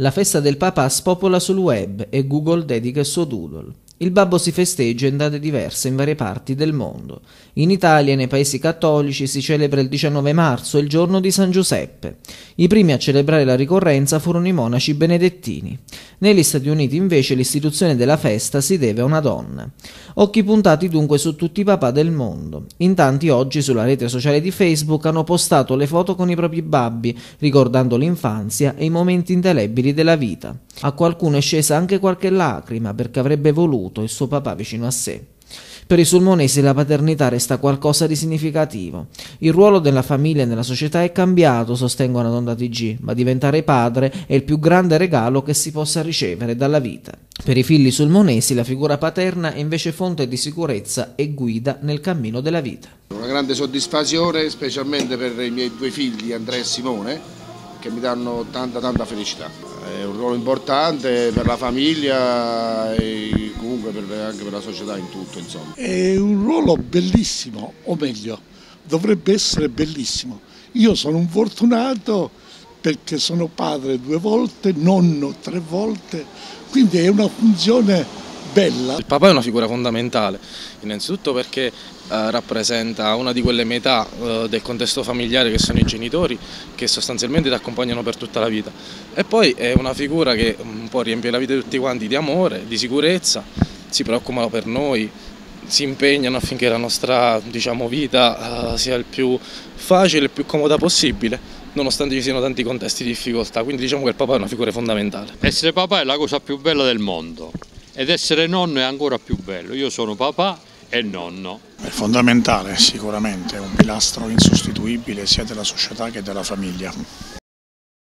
La festa del papà spopola sul web e Google dedica il suo doodle. Il babbo si festeggia in date diverse in varie parti del mondo. In Italia e nei paesi cattolici si celebra il 19 marzo, il giorno di San Giuseppe. I primi a celebrare la ricorrenza furono i monaci benedettini. Negli Stati Uniti invece l'istituzione della festa si deve a una donna. Occhi puntati dunque su tutti i papà del mondo. In tanti oggi sulla rete sociale di Facebook hanno postato le foto con i propri babbi, ricordando l'infanzia e i momenti indelebili della vita. A qualcuno è scesa anche qualche lacrima perché avrebbe voluto il suo papà vicino a sé. Per i sulmonesi la paternità resta qualcosa di significativo. Il ruolo della famiglia nella società è cambiato, sostengono Donda TG, ma diventare padre è il più grande regalo che si possa ricevere dalla vita. Per i figli sulmonesi la figura paterna è invece fonte di sicurezza e guida nel cammino della vita. Una grande soddisfazione, specialmente per i miei due figli, Andrea e Simone, che mi danno tanta tanta felicità. È un ruolo importante per la famiglia e comunque per, anche per la società in tutto. Insomma. È un ruolo bellissimo, o meglio, dovrebbe essere bellissimo. Io sono un fortunato perché sono padre due volte, nonno tre volte, quindi è una funzione bella. Il papà è una figura fondamentale, innanzitutto perché eh, rappresenta una di quelle metà eh, del contesto familiare che sono i genitori che sostanzialmente ti accompagnano per tutta la vita e poi è una figura che un po' riempie la vita di tutti quanti di amore, di sicurezza, si preoccupano per noi, si impegnano affinché la nostra diciamo, vita uh, sia il più facile e il più comoda possibile nonostante ci siano tanti contesti di difficoltà, quindi diciamo che il papà è una figura fondamentale. Essere papà è la cosa più bella del mondo ed essere nonno è ancora più bello. Io sono papà e nonno. È fondamentale sicuramente, è un pilastro insostituibile sia della società che della famiglia.